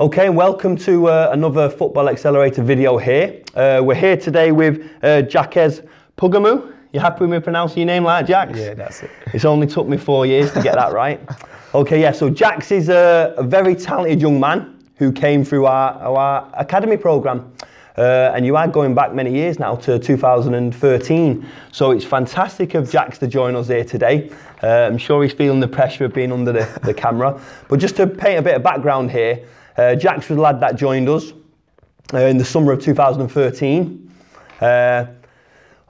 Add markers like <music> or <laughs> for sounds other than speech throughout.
Okay, welcome to uh, another Football Accelerator video here. Uh, we're here today with uh, Jacques Kpohgomou. You happy with me pronouncing your name like Jax? Yeah, that's it. <laughs> It's only took me four years to get that <laughs> right. Okay, yeah, so Jax is a, a very talented young man who came through our, our academy program. Uh, and you are going back many years now to 2013. So it's fantastic of Jax to join us here today. Uh, I'm sure he's feeling the pressure of being under the, the camera. But just to paint a bit of background here, uh, Jax was a lad that joined us uh, in the summer of 2013. Uh,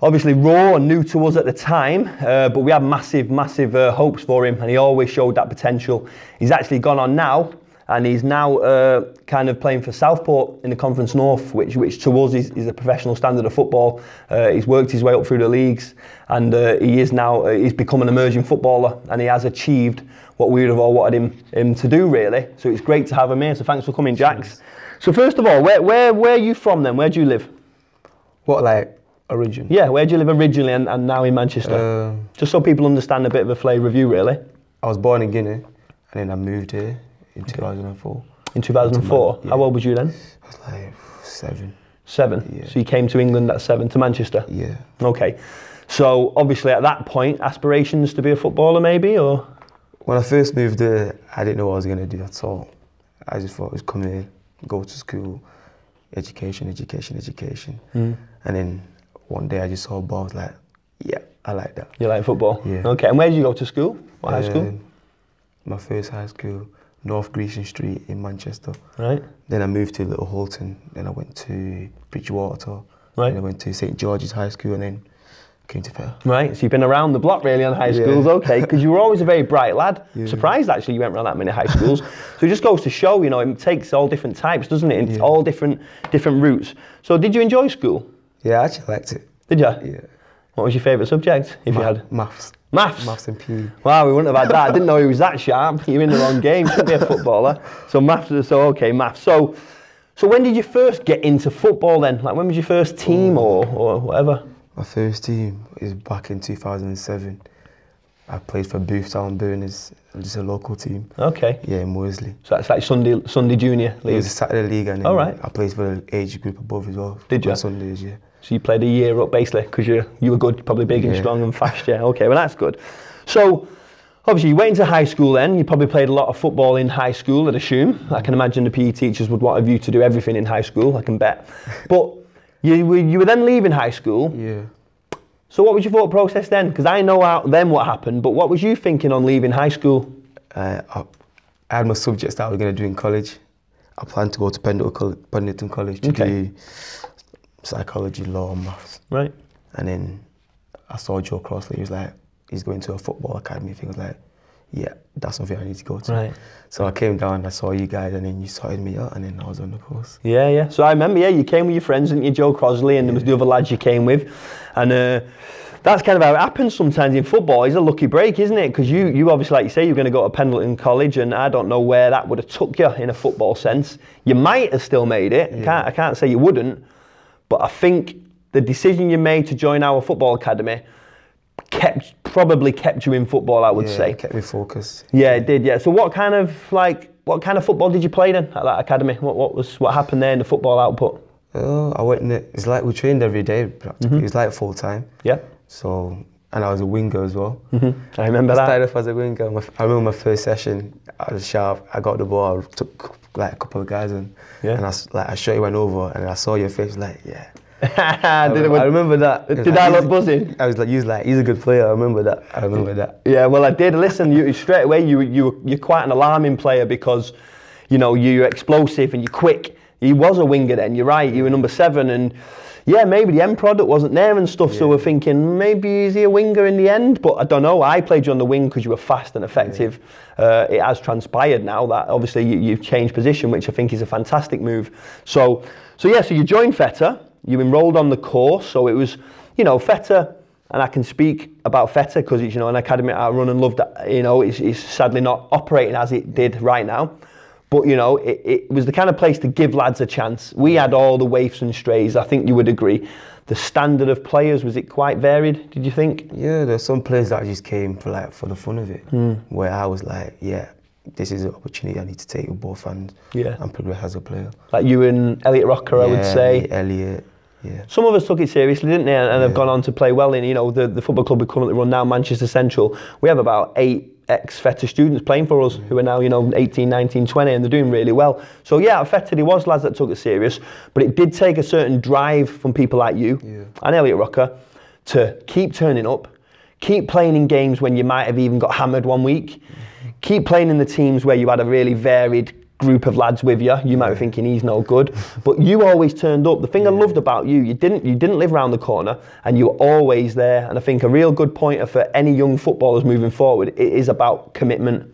obviously raw and new to us at the time, uh, but we had massive, massive uh, hopes for him, and he always showed that potential. He's actually gone on now, and he's now uh, kind of playing for Southport in the Conference North, which, which to us is, is a professional standard of football. Uh, he's worked his way up through the leagues, and uh, he is now uh, he's become an emerging footballer, and he has achieved what we would have all wanted him, him to do, really. So it's great to have him here. So thanks for coming, Jacks. So first of all, where, where, where are you from then? Where do you live? What like origin? Yeah, where do you live originally and, and now in Manchester? Um, Just so people understand a bit of a flavour of you, really. I was born in Guinea, and then I moved here in 2004. In 2004. Yeah. How old was you then? I was like seven. Seven. Yeah. So you came to England at seven to Manchester. Yeah. Okay. So obviously at that point, aspirations to be a footballer, maybe, or When I first moved there, I didn't know what I was gonna do at all. I just thought I was coming here, go to school, education, education, education, Mm. and then one day I just saw a ball. I was like, yeah, I like that. you like football? Yeah. Okay. And where did you go to school? What high school? Um, My first high school, North Grecian Street in Manchester. Right. Then I moved to Little Hulton. Then I went to Bridgewater. Right. Then I went to St George's High School, and then came to Fair. Right, so you've been around the block really on high Yeah. schools, okay? Because you were always a very bright lad. <laughs> Yeah. Surprised actually you went around that many high schools. <laughs> so it just goes to show, you know, it takes all different types, doesn't it? It's Yeah. all different different routes. So did you enjoy school? Yeah, I actually liked it. Did you? Yeah. What was your favourite subject, if you had? maths. Maths. Maths and PE. Wow, we wouldn't have had that. I didn't know he was that sharp. You're in the wrong game. Should be a footballer. So maths. So okay, maths. So, so when did you first get into football then? Like when was your first team or or whatever? My first team is back in 2007. I played for Boothstown Burners, just a local team. Okay. Yeah, in Worsley. So that's like Sunday Sunday Junior It League. was a Saturday league, and All right. I played for the age group above as well. Did you? Sundays, yeah. So you played a year up basically because you you were good, probably big and strong and fast. Yeah. Okay. Well, that's good. So. Obviously, you went into high school then. You probably played a lot of football in high school, I'd assume. I can imagine the PE teachers would want you to do everything in high school, I can bet. <laughs> But you, were- you were then leaving high school. Yeah. So, what was your thought process then? Because I know out then what happened, but what was you thinking on leaving high school? Uh, I, I had my subjects that I was going to do in college. I planned to go to Pendleton, Pendleton College to Okay. do psychology, law, and maths. Right. And then I saw Joe Crossley. He was like, he's going to a football academy. I think I was like, yeah, that's something I need to go to. Right. So I came down, I saw you guys, and then you sorted me out, and then I was on the course. Yeah, yeah. So I remember, yeah, you came with your friends, didn't you, Joe Crosley, and there was the other lads you came with, and uh, that's kind of how it happens sometimes in football. It's a lucky break, isn't it? Because you, you obviously, like you say, you're going to go to Pendleton College, and I don't know where that would have took you in a football sense. You might have still made it. I, can't, I can't say you wouldn't, but I think the decision you made to join our football academy kept probably kept you in football. I would yeah, say. it kept me focused. Yeah, it did. Yeah. So what kind of like what kind of football did you play then at that academy? What what was what happened there in the football output? Oh, I went in it. It's like we trained every day. Mm-hmm. It was like full time. Yeah. So, and I was a winger as well. Mm-hmm. I remember I that. started off as a winger. My, I remember my first session. I was sharp. I got the ball. I took like a couple of guys in, Yeah. and I like I shot you went over, and I saw your face. Like yeah. <laughs> I, it, I remember that. Did like, I look buzzing? I was like, was like, he's a good player. I remember that. I remember that. Yeah, well, I did. Listen, you straight away. You you you're quite an alarming player because, you know, you're explosive and you're quick. He was a winger then. You're right. You were number seven, and yeah, maybe the end product wasn't there and stuff. So we're thinking maybe is he a winger in the end? But I don't know. I played you on the wing because you were fast and effective. Uh, it has transpired now that obviously you, you've changed position, which I think is a fantastic move. So so yeah, so you joined Feta. You enrolled on the course. So it was, you know, Feta and I can speak about Feta because it's you know an academy I run and love that you know it's, it's sadly not operating as it did right now. But you know, it, it was the kind of place to give lads a chance. We had all the waifs and strays. I think you would agree. The standard of players was it quite varied? Did you think? Yeah, there's some players that just came for like for the fun of it, Hmm. where I was like, yeah, this is an opportunity I need to take with both hands Yeah. and progress as a player. Like you and Elliot Rocker, I would say. Elliot. Yeah. Some of us took it seriously, didn't they? And, and have gone on to play well in, you know, the, the football club we currently run now, Manchester Central. We have about eight ex-FETA students playing for us who are now, you know, 18, 19, 20 and they're doing really well. So yeah, at FETA there was lads that took it serious, but it did take a certain drive from people like you Yeah. and Elliot Rocker to keep turning up, keep playing in games when you might have even got hammered one week, keep playing in the teams where you had a really varied group of lads with you. You might be thinking he's no good, <laughs> but you always turned up. The thing I loved about you, you didn't you didn't live around the corner, and you were always there. And I think a real good pointer for any young footballers moving forward, it is about commitment,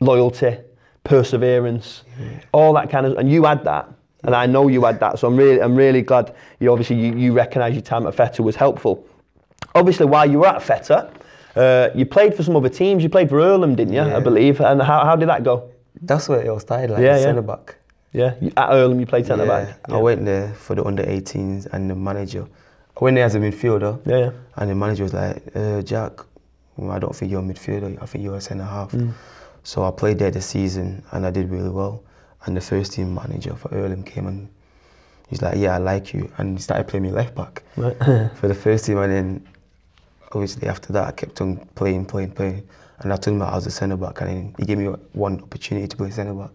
loyalty, perseverance, all that kind of. And you had that. And I know you had that, so I'm really, I'm really glad. You obviously you, you recognise your time at FETA was helpful. Obviously, while you were at FETA, uh, you played for some other teams. You played for Irlam, didn't you? I believe. And how, how did that go? That's where it all started, like Yeah, centre back. Yeah, at Irlam you played centre back. I went there for the under 18s and the manager. I went there as a midfielder. Yeah, yeah. And the manager was like, uh, Jack, I don't think you're a midfielder. I think you're a centre half. Mm. So I played there the season and I did really well. And the first team manager for Irlam came and he's like, yeah, I like you. And he started playing me left back Right. <laughs> for the first team. And then obviously after that, I kept on playing, playing, playing. And I told him I was a centre back. And he gave me one opportunity to play centre back.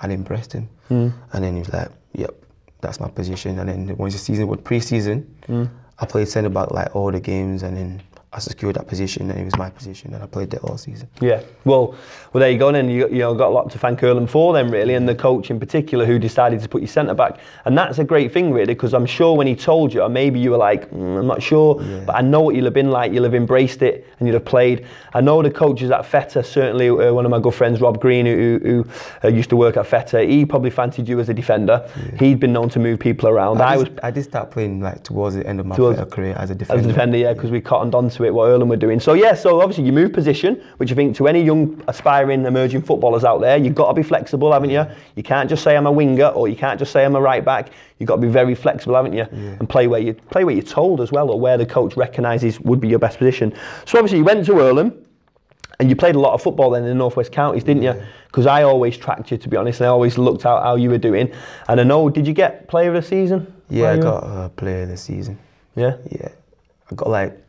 And impressed him. Mm. And then he was like, yep, that's my position. And then once the season was pre-season, Mm. I played centre back like all the games, and then I secured that position, and it was my position, and I played there all season. Yeah. Well, well, there you go. Then you, you know got a lot to thank Irlam for then, really, and the coach in particular who decided to put you centre back. And that's a great thing, really, because I'm sure when he told you, or maybe you were like, mm, I'm not sure, Yeah. but I know what you'll have been like. You'll have embraced it, and you'd have played. I know the coaches at FETA. Certainly, uh, one of my good friends, Rob Green, who, who uh, used to work at FETA, he probably fancied you as a defender. He'd been known to move people around. I, I, was did, I did start playing like towards the end of my Towards- career as a defender. As a defender, yeah, because we cottoned it what Irlam were doing. So yeah, so obviously you move position, which I think to any young aspiring emerging footballers out there, you've got to be flexible, haven't you? You can't just say I'm a winger or you can't just say I'm a right back. You've got to be very flexible, haven't you? And play where you play where you're told as well, or where the coach recognises would be your best position. So obviously you went to Irlam. And you played a lot of football then in the Northwest Counties, didn't you? Because I always tracked you, to be honest, and I always looked out how you were doing. And I know, did you get Player of the Season? Yeah, I got uh, player of the season. Yeah. Yeah, I got like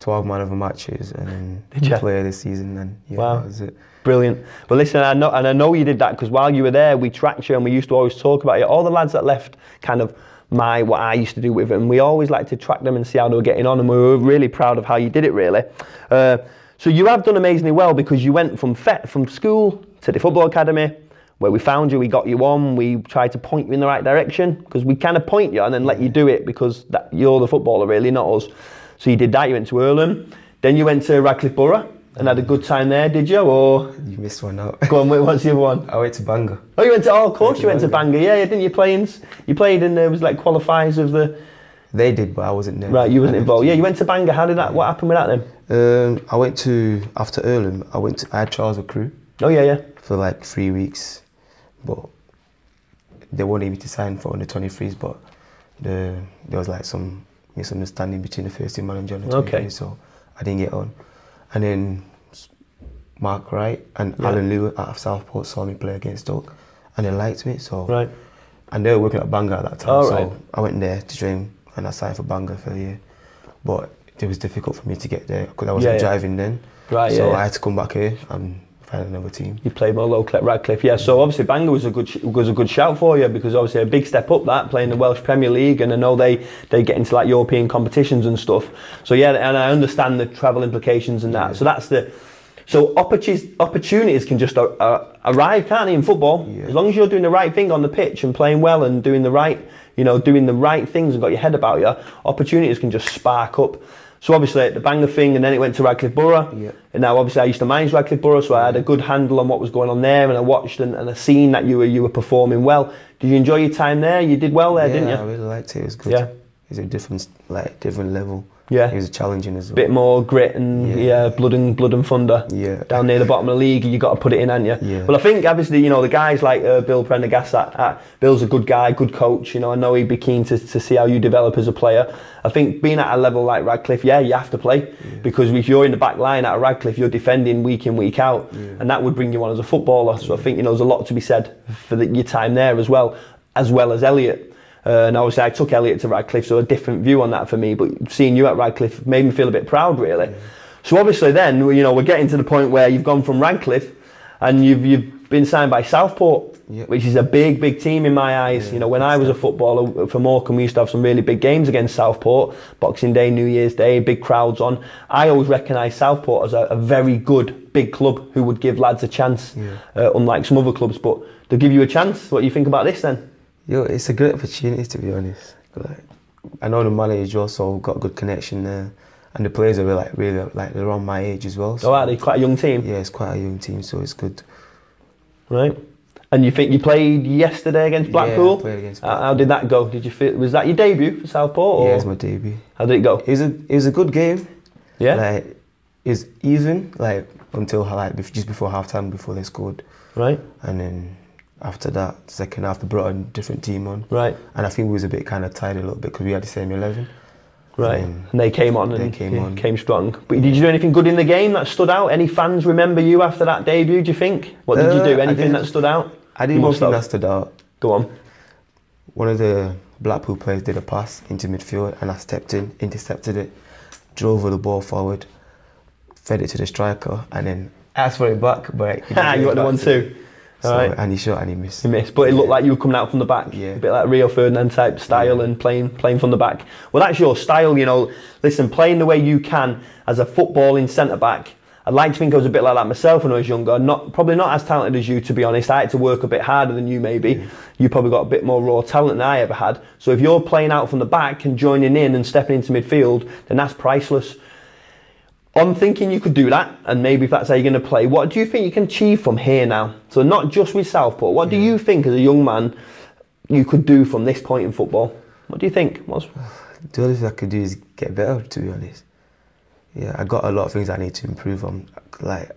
12 man of the matches, and then Did ya? player of the season, and yeah, Wow. that was it. Brilliant. Well, listen, I know, and I know you did that because while you were there, we tracked you and we used to always talk about you. All the lads that left, kind of my what I used to do with them, we always like to track them and see how they were getting on, and we were really proud of how you did it, really. Uh, so you have done amazingly well because you went from FET, from school to the football academy. Where we found you, we got you on, we tried to point you in the right direction because we kind of point you and then let you do it because that, you're the footballer, really, not us. So you did that, you went to Irlam, then you went to Radcliffe Borough and had a good time there, did you? Or You missed one out. Go on, wait, what's the other one? I went to Bangor. Oh, you went to, oh, of course you went to Bangor. Yeah, yeah, didn't you play in, you played in, there was like qualifiers of the, They did, but I wasn't there. right, you wasn't involved. Yeah, you went to Bangor, how did that, what happened with that then? Um, I went to after Irlam. I went to I had Charles with Crewe Oh, yeah, yeah. for like three weeks, but they wanted me to sign for under 23s, but the, there was like some misunderstanding between the first team manager and the 23s, Okay. so I didn't get on. And then Mark Wright and Yeah. Alan out of Southport saw me play against Stoke, and they liked me. So Right. and they were working at Bangor at that time, Oh, so right. I went there to train and I signed for Bangor for a year. But it was difficult for me to get there because I wasn't Yeah, yeah. driving then. Right, So yeah, yeah. I had to come back here and find another team. You played more local at Radcliffe, yeah. So obviously Bangor was a good was a good shout for you because obviously a big step up that playing the Welsh Premier League, and I know they they get into like European competitions and stuff. So yeah, and I understand the travel implications and that. So that's the so opportunities opportunities can just arrive, can't they, in football? Yeah. As long as you're doing the right thing on the pitch and playing well and doing the right, you know, doing the right things and got your head about you, opportunities can just spark up. So obviously at the Bangor thing, and then it went to Radcliffe Borough. Yeah. And now obviously I used to manage Radcliffe Borough, so I had a good handle on what was going on there, and I watched and, and I seen that you were you were performing well. Did you enjoy your time there? You did well there, yeah, didn't you? I really liked it. It was good. Yeah. It's a different like different level Yeah. he was challenging as well. bit more grit and yeah. Yeah. blood and blood and thunder. Yeah. Down near the bottom of the league, you got to put it in, haven't you? Yeah. Well, I think obviously you know the guys like uh, Bill Prendergast. At, at, Bill's a good guy, good coach. You know, I know he'd be keen to, to see how you develop as a player. I think being at a level like Radcliffe, yeah, you have to play because if you're in the back line at Radcliffe, you're defending week in week out, and that would bring you on as a footballer. So I think you know there's a lot to be said for the, your time there as well, as well as Elliot. Uh, and obviously, I took Elliot to Radcliffe, so a different view on that for me. But seeing you at Radcliffe made me feel a bit proud, really. So obviously, then you know we're getting to the point where you've gone from Radcliffe, and you've you've been signed by Southport, Yeah. which is a big, big team in my eyes. you know, when I was a footballer for Morecambe, we used to have some really big games against Southport. Boxing Day, New Year's Day, big crowds on. I always recognised Southport as a, a very good big club who would give lads a chance, uh, unlike some other clubs. But they'll give you a chance. What do you think about this then? Yo, it's a great opportunity to be honest. Like, I know the manager also got a good connection there, and the players are really, like really like they're around my age as well. So are they quite a young team, yeah, it's quite a young team, so it's good. right? And you think you played yesterday against Blackpool? I played against Uh, How did that go? Did you feel was that your debut for Southport? Or Yeah, it's my debut. How did it go? It was a it was a good game. Yeah. Like it was even like until like just before half time before they scored, Right. and then after that second half they brought a different team on. Right. And I think we was a bit kind of tired a little bit because we had the same eleven. Right. Um, and they came on they and came on. came strong. But did you do anything good in the game that stood out? Any fans remember you after that debut, do you think? What did you Uh, do? Anything that stood out? I didn't must think have. that stood out. Go on. One of the Blackpool players did a pass into midfield and I stepped in, intercepted it, drove the ball forward, fed it to the striker, and then asked for it back. But he didn't get you got the one to too. Me. All So, right. And he shot and he missed. You missed, but it looked like you were coming out from the back. Yeah. A bit like Rio Ferdinand type style and playing playing from the back. Well, that's your style, you know. Listen, playing the way you can as a footballing centre back. I'd like to think I was a bit like that myself when I was younger. Not probably not as talented as you, to be honest. I had to work a bit harder than you, maybe. You probably got a bit more raw talent than I ever had. So if you're playing out from the back and joining in and stepping into midfield, then that's priceless. I'm thinking you could do that, and maybe if that's how you're going to play, what do you think you can achieve from here now? So not just with Southport. What do you think, as a young man, you could do from this point in football? What do you think? What's, The only thing I could do is get better, to be honest. Yeah, I got a lot of things I need to improve on. Like,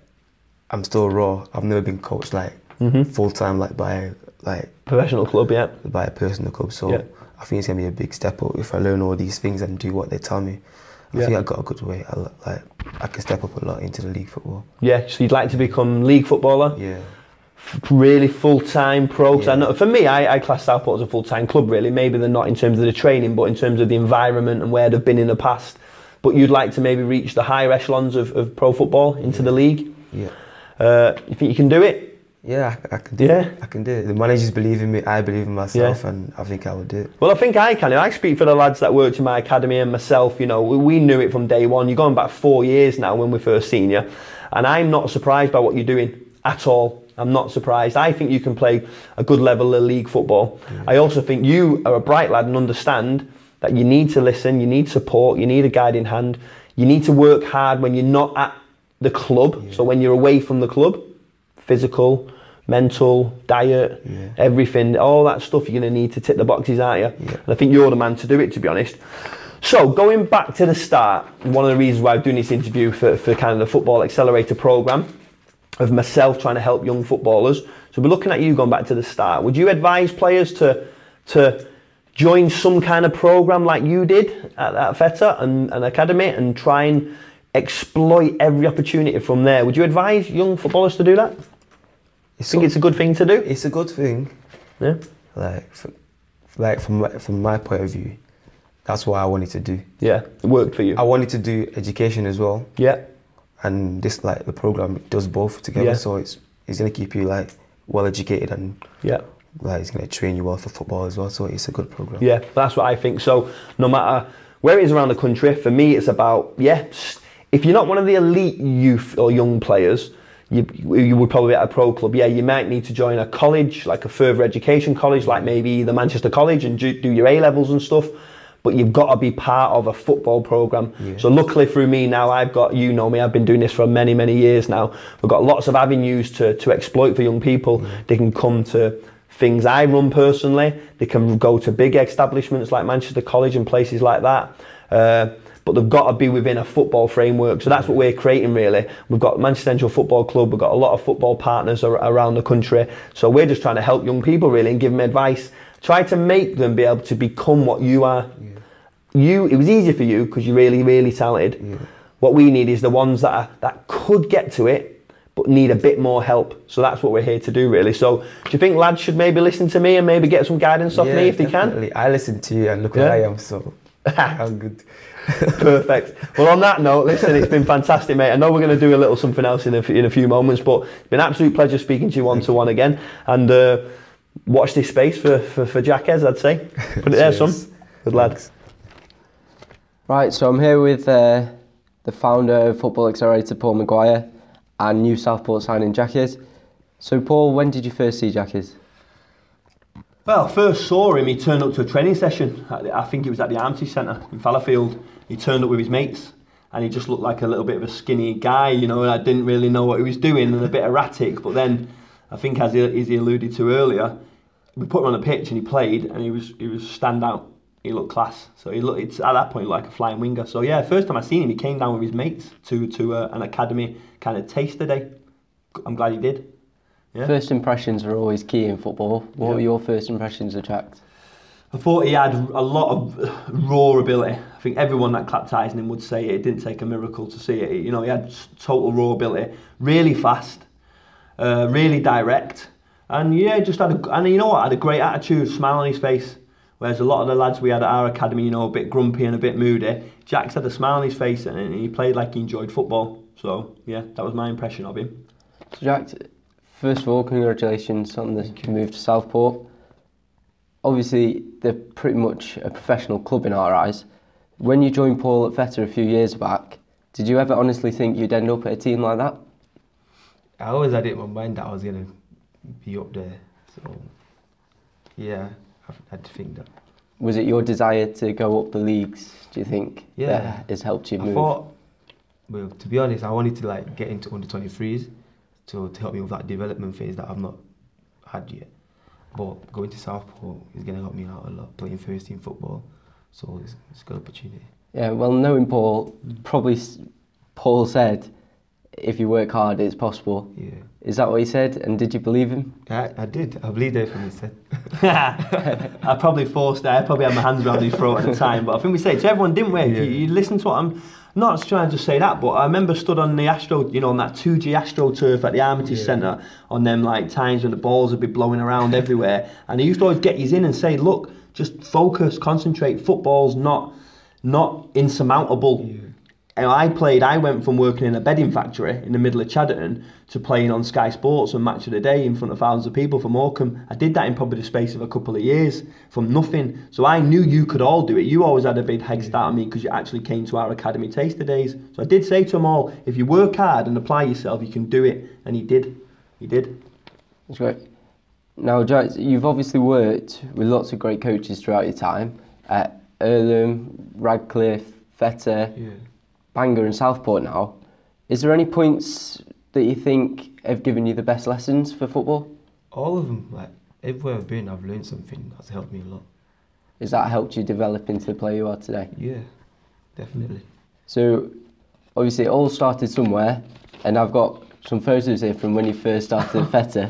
I'm still raw. I've never been coached like Mm-hmm. full time, like by like professional club, yeah. by a personal club. So Yeah. I think it's gonna be a big step up if I learn all these things and do what they tell me. I Yeah. think I got a good way. I, like I can step up a lot into the league football. Yeah, so you'd like to become league footballer, Yeah, F- really full time pro. 'Cause I know, for me, I, I class Southport as a full time club. Really, maybe they're not in terms of the training, but in terms of the environment and where they've been in the past. But you'd like to maybe reach the higher echelons of, of pro football into the league. yeah, Uh, you think you can do it? Yeah. I, I can do Yeah. it. I can do it. The managers believe in me. I believe in myself, and I think I will do it. Well, I think I can. I speak for the lads that worked in my academy and myself. You know, we, we knew it from day one. You're going back four years now when we first seen you, and I'm not surprised by what you're doing at all. I'm not surprised. I think you can play a good level of league football. I also think you are a bright lad and understand that you need to listen, you need support, you need a guiding hand, you need to work hard when you're not at the club. So when you're away from the club, physical, mental, diet, Yeah. everything, all that stuff you're going to need to tick the boxes, aren't you? Yeah. And I think you're the man to do it, to be honest. So, going back to the start, one of the reasons why I'm doing this interview for, for kind of the Football Accelerator programme of myself trying to help young footballers. So, we're looking at you going back to the start. Would you advise players to to join some kind of programme like you did at, at FETA and, and Academy and try and exploit every opportunity from there? Would you advise young footballers to do that? It's think it's a good thing to do? it's a good thing. Yeah. Like, f like from my, from my point of view, that's what I wanted to do. Yeah. It worked for you. I wanted to do education as well, yeah. and this like the program does both together. Yeah. So it's it's gonna keep you like well educated and Yeah. like it's gonna train you well for football as well. So it's a good program. Yeah, that's what I think. So no matter where it is around the country, for me, it's about yeah. If you're not one of the elite youth or young players, you you would probably be at a pro club. Yeah, you might need to join a college, like a further education college, like maybe the Manchester College, and do, do your A levels and stuff. But you've got to be part of a football program. So luckily through me now, I've got you know me. I've been doing this for many many years now. We've got lots of avenues to to exploit for young people. They can come to things I run personally. They can go to big establishments like Manchester College and places like that. Uh, but they've got to be within a football framework. So that's what we're creating really. We've got Manchester Central Football Club, we've got a lot of football partners ar- around the country. So we're just trying to help young people really and give them advice. Try to make them be able to become what you are. You, it was easier for you because you're really, really talented. What we need is the ones that are, that could get to it, but need a bit more help. So that's what we're here to do, really. So do you think lads should maybe listen to me and maybe get some guidance off me if they can? I listen to you and look Yeah. where I am, so <laughs> I'm good. Perfect. Well, on that note, listen, it's been fantastic, mate. I know we're going to do a little something else in a, in a few moments, but it's been an absolute pleasure speaking to you one to one again. And uh, watch this space for, for, for Jack Hez, I'd say. Put it there, son. Good lad. Right, so I'm here with uh, the founder of Football Accelerator, Paul McGuire, and new Southport signing Jackies. So, Paul, when did you first see Jackies? Well, first saw him, he turned up to a training session. The- I think it was at the Armitage Centre in Fallowfield. He turned up with his mates and he just looked like a little bit of a skinny guy, you know, and I didn't really know what he was doing and a bit erratic. But then, I think as he, as he alluded to earlier, we put him on the pitch and he played and he was he was standout. He looked class. So he looked at that point like a flying winger. So yeah, first time I seen him, he came down with his mates to to uh, an academy kind of taster day. I'm glad he did. Yeah. First impressions are always key in football. What Yeah. were your first impressions of Jack? I thought he had a lot of raw ability. I think everyone that clapped eyes on him would say it. It didn't take a miracle to see it. You know, he had total raw ability. Really fast, uh, really direct, and yeah, just had a and you know what, had a great attitude, smile on his face. Whereas a lot of the lads we had at our academy, you know, a bit grumpy and a bit moody. Jack's had a smile on his face and he played like he enjoyed football. So yeah, that was my impression of him. So, Jack, first of all, congratulations on the move to Southport. Obviously, they're pretty much a professional club in our eyes. When you joined Paul at Feta a few years back, did you ever honestly think you'd end up at a team like that? I always had it in my mind that I was gonna be up there. So yeah, I had to think that. Was it your desire to go up the leagues, do you think, Yeah. that has helped you I move? thought, well, to be honest, I wanted to like get into under 23s to, to help me with that development phase that I've not had yet. But going to Southport is going to help me out a lot, playing first team football. So it's, it's a good opportunity. Yeah, well, knowing Paul, mm. probably Paul said, if you work hard, it's possible. Yeah. Is that what he said? And did you believe him? I, I did. I believed everything he said. <laughs> <laughs> I probably forced it. I probably had my hands around his throat at the time. But I think we said to everyone, didn't we? If You, you listen to what I'm not trying to say that, but I remember stood on the Astro, you know, on that 2G Astro turf at the Armitage Yeah. Centre on them like times when the balls would be blowing around everywhere. And he used to always get you in and say, look, just focus, concentrate. Football's not not insurmountable. Yeah. And I played, I went from working in a bedding factory in the middle of Chadderton to playing on Sky Sports and Match of the Day in front of thousands of people from Morecambe. I did that in probably the space of a couple of years from nothing. So I knew you could all do it. You always had a big head start on me because you actually came to our Academy Taster Days. So I did say to them all, if you work hard and apply yourself, you can do it. And he did. He did. That's great. Now, Jack, you've obviously worked with lots of great coaches throughout your time at Irlam, Radcliffe, Feta, Yeah. Bangor, and Southport now. Is there any points that you think have given you the best lessons for football? All of them, like everywhere I've been, I've learned something that's helped me a lot. Has that helped you develop into the player you are today? Yeah, definitely. So, obviously, it all started somewhere, and I've got some photos here from when you first started at Feta,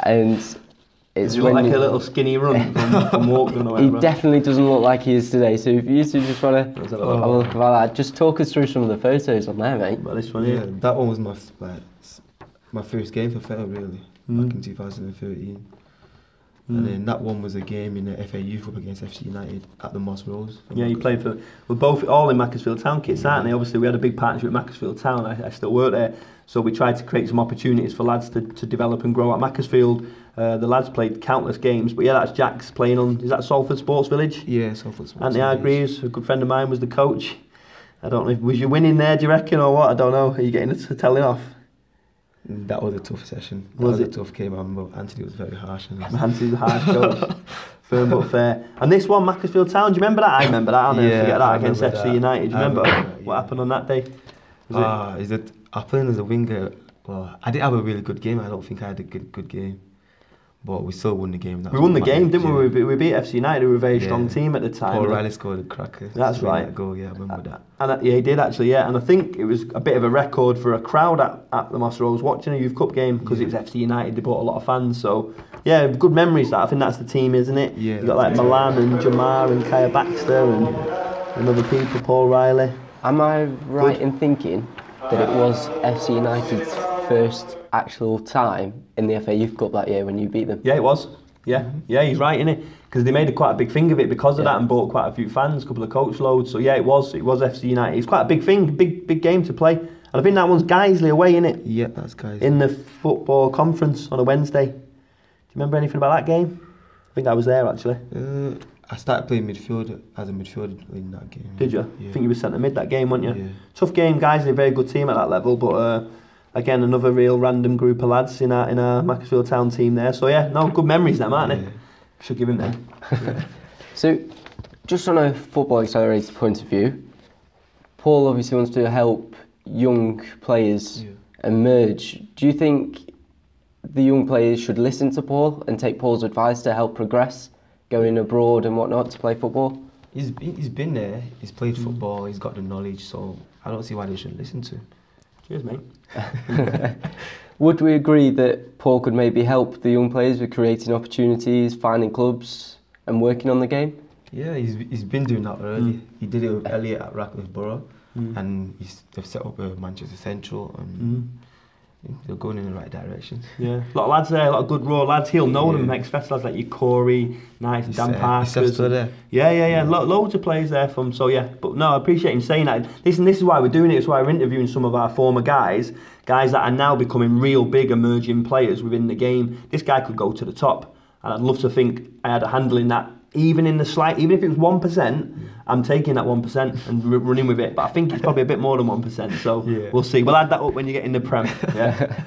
and it's You look like you- a little skinny run from, from <laughs> Walkden or He definitely doesn't look like he is today. So if you two just want to Let's have have a a look. look about that, just talk us through some of the photos on there, mate. But this one Yeah, here. that one was my like my first game for Feta really Mm. back in 2013. And then that one was a game in the FA Youth Cup against FC United at the Moss Rose. Yeah, you played for. We're both all in Macclesfield Town kits, aren't they? Obviously, we had a big partnership with Macclesfield Town. I, I still work there, so we tried to create some opportunities for lads to, to develop and grow at Macclesfield. Uh, the lads played countless games, but yeah, that's Jack's playing on. Is that Salford Sports Village? Yeah, Salford Sports. Anthony. Hargreaves, a good friend of mine, was the coach. I don't know. if- Was you winning there? Do you reckon, or what? I don't know. Are you getting the telling off? That was a tough session. That Was was, it? a tough game. I remember Anthony was very harsh. <laughs> And Nancy's a harsh coach. <laughs> Firm but fair. And this one, Macclesfield Town. Do you remember that? I remember that. I'll never Yeah, forget that I against remember FC that. United. Do you remember, remember that, what happened on that day? Was it- ah, is it? I played as a winger. Well, I didn't have a really good game. I don't think I had a good good game. But we still won the game. That We won the game, didn't we? We beat, we beat FC United, who were a very Yeah. strong team at the time. Paul Riley scored a cracker. That's right. That goal, yeah, I remember that. And uh, yeah, he did actually, yeah. And I think it was a bit of a record for a crowd at, at the Moss Rose watching a youth cup game because it was FC United. They brought a lot of fans, so yeah, good memories. That I think that's the team, isn't it? Yeah, you got like that's. Milan and Jamar and Kaya Baxter and, and other people, Paul Riley. Am I right in thinking that it was FC United's first actual time in the FA Youth Cup that year when you beat them? Yeah, it was. Yeah, yeah, he's right in it because they made a quite a big thing of it because of Yeah. that and bought quite a few fans, a couple of coach loads. So yeah, it was. It was FC United. It's quite a big thing, big big game to play. And I think that one's Guiseley away in it. Yeah, that's guys. in the football conference on a Wednesday. Do you remember anything about that game? I think I was there actually. Uh, I started playing midfield as a midfielder in that game. Did you? Yeah. I think you were centre mid that game, weren't you? Yeah. Tough game, guys. They're a very good team at that level, but uh, again, another real random group of lads in our in our Macclesfield Town team there. So yeah, no good memories there, aren't Yeah. they? Should give him them. <laughs> So, just on a football accelerator point of view, Paul obviously wants to help young players Yeah. emerge. Do you think the young players should listen to Paul and take Paul's advice to help progress, going abroad and whatnot to play football? He's been, he's been there. He's played football. He's got the knowledge. So I don't see why they shouldn't listen to him. Cheers, mate. <laughs> Would we agree that Paul could maybe help the young players with creating opportunities, finding clubs, and working on the game? Yeah, he's he's been doing that already. Mm. He did it with Elliot at Radcliffe Borough, Mm. and he's, they've set up a Manchester Central, and Mm. They're going in the right direction. Yeah, a lot of lads there, a lot of good raw lads. He'll know them, Yeah. ex lads like your Corey, Knight, He's, Dan Parker. there. Yeah, yeah, yeah. Lo- loads of players there from. So yeah, but no, I appreciate him saying that. Listen, this is why we're doing it. It's why we're interviewing some of our former guys, guys that are now becoming real big emerging players within the game. This guy could go to the top, and I'd love to think I had a handle in that. Even in the slight, even if it was one percent, I'm taking that one percent and r- running with it. But I think it's probably a bit more than one percent. So <laughs> Yeah. we'll see. We'll add that up when you get in the prem. <laughs> Yeah.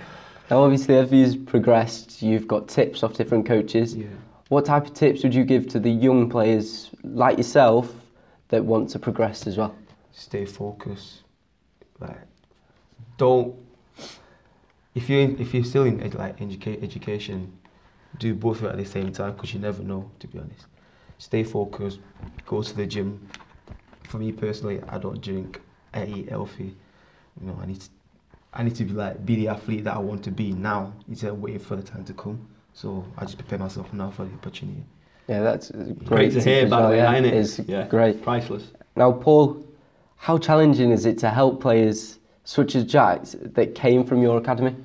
Now, obviously, as you've progressed, you've got tips off different coaches. Yeah. What type of tips would you give to the young players like yourself that want to progress as well? Stay focused. Like, don't. If you if you're still in like educa- education, do both of it at the same time because you never know. To be honest, stay focused. Go to the gym. For me personally, I don't drink. I eat healthy. You know, I need. To, I need to be like be the athlete that I want to be now instead of waiting for the time to come. So I just prepare myself now for the opportunity. Yeah, that's great, Great to hear, by the way, yeah. ain't? It's yeah. great. Priceless. Now, Paul, how challenging is it to help players such as Jack that came from your academy?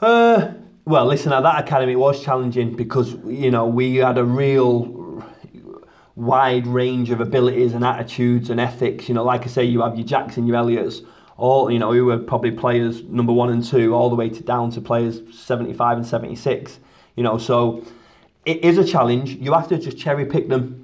Uh, well, listen, at that academy it was challenging because you know we had a real wide range of abilities and attitudes and ethics. You know, like I say, you have your Jackson, your Elliots, all you know who were probably players number one and two, all the way to down to players seventy five and seventy six. You know, so it is a challenge. You have to just cherry pick them.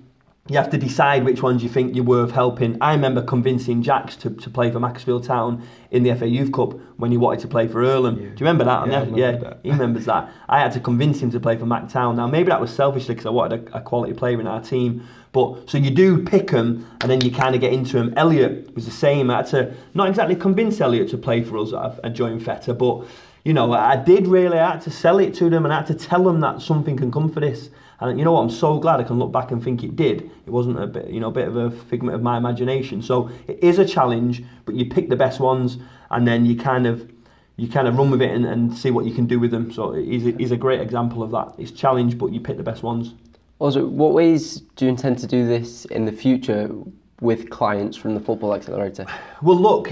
You have to decide which ones you think you're worth helping. I remember convincing Jacks to, to play for Macclesfield Town in the FA Youth Cup when he wanted to play for Irlam. Yeah. Do you remember that? Yeah, I yeah, that. he remembers that. I had to convince him to play for Mac Town. Now, maybe that was selfishly because I wanted a, a quality player in our team. But so you do pick them and then you kind of get into them. Elliot was the same. I had to not exactly convince Elliot to play for us and join Feta, but you know, I did really. I had to sell it to them and I had to tell them that something can come for this. And you know what? I'm so glad I can look back and think it did. It wasn't a bit, you know, a bit of a figment of my imagination. So it is a challenge, but you pick the best ones and then you kind of you kind of run with it and, and see what you can do with them. So he's a, a great example of that. It's challenge, but you pick the best ones. Also, what ways do you intend to do this in the future with clients from the Football Accelerator? Well, look,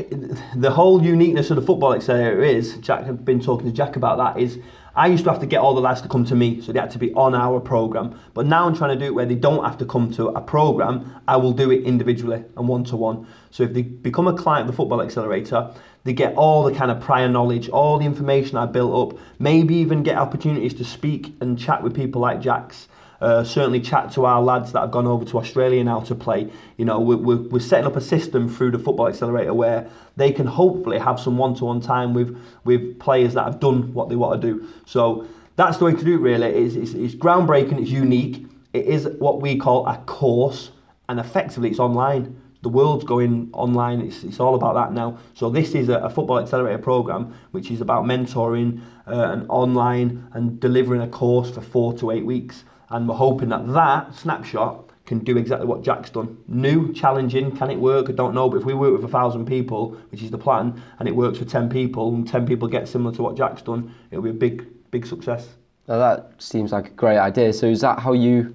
the whole uniqueness of the football accelerator is Jack. I've been talking to Jack about that. Is I used to have to get all the lads to come to me, so they had to be on our program. But now I'm trying to do it where they don't have to come to a program. I will do it individually and one to one. So if they become a client of the football accelerator, they get all the kind of prior knowledge, all the information I built up. Maybe even get opportunities to speak and chat with people like Jack's. Uh, certainly chat to our lads that have gone over to Australia now to play. You know, we're, we're, setting up a system through the Football Accelerator where they can hopefully have some one-to-one time with, with players that have done what they want to do. So that's the way to do it really. It's, it's, it's groundbreaking, it's unique. It is what we call a course and effectively it's online. the world's going online. It's, it's all about that now. So this is a, a football accelerator program, which is about mentoring uh, and online and delivering a course for four to eight weeks. And we're hoping that that snapshot can do exactly what Jack's done. New, challenging, can it work? I don't know, but if we work with a thousand people, which is the plan, and it works for ten people, and ten people get similar to what Jack's done, it'll be a big, big success. Now that seems like a great idea. So is that how you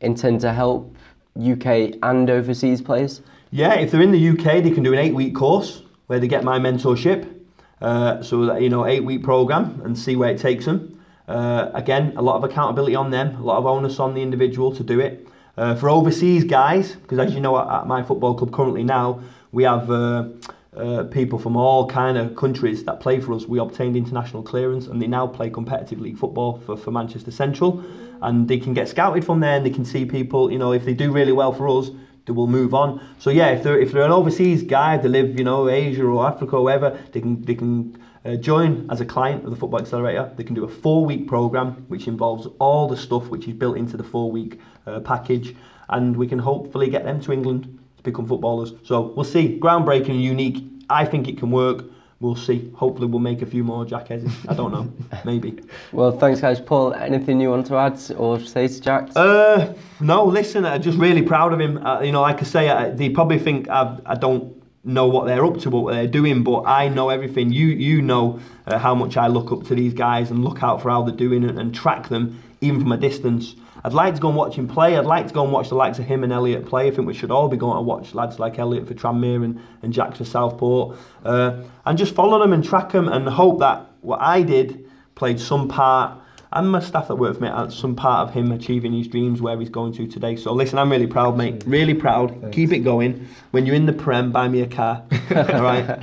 intend to help UK and overseas players? Yeah, if they're in the UK, they can do an eight-week course where they get my mentorship. Uh, so that you know, eight-week program and see where it takes them. Uh, again, a lot of accountability on them, a lot of onus on the individual to do it. Uh, for overseas guys, because as you know, at, at, my football club currently now, we have uh, uh, people from all kind of countries that play for us. We obtained international clearance, and they now play competitive league football for, for Manchester Central, and they can get scouted from there, and they can see people. You know, if they do really well for us, they will move on. So yeah, if they're if they're an overseas guy, they live you know Asia or Africa or wherever, they can they can. Uh, join as a client of the Football Accelerator. They can do a four week program which involves all the stuff which is built into the four week uh, package, and we can hopefully get them to England to become footballers. So we'll see. Groundbreaking and unique. I think it can work. We'll see. Hopefully, we'll make a few more Jack Hezes. I don't know. <laughs> Maybe. Well, thanks, guys. Paul, anything you want to add or say to Jack? Uh, no, listen, I'm just really proud of him. Uh, you know, like I say, I, they probably think I've, I don't know what they're up to, what they're doing, but I know everything. You you know uh, how much I look up to these guys and look out for how they're doing and, and track them even from a distance. I'd like to go and watch him play. I'd like to go and watch the likes of him and Elliot play. I think we should all be going to watch lads like Elliot for Tranmere and, and Jack for Southport. Uh, and just follow them and track them and hope that what I did played some part and my staff that work for me had some part of him achieving his dreams where he's going to today. So listen, I'm really proud, mate. Really proud. Thanks. Keep it going. When you're in the Prem, buy me a car. <laughs> All right.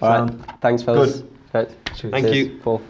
All right. Thanks, fellas. Good. Right. Thank you. Paul.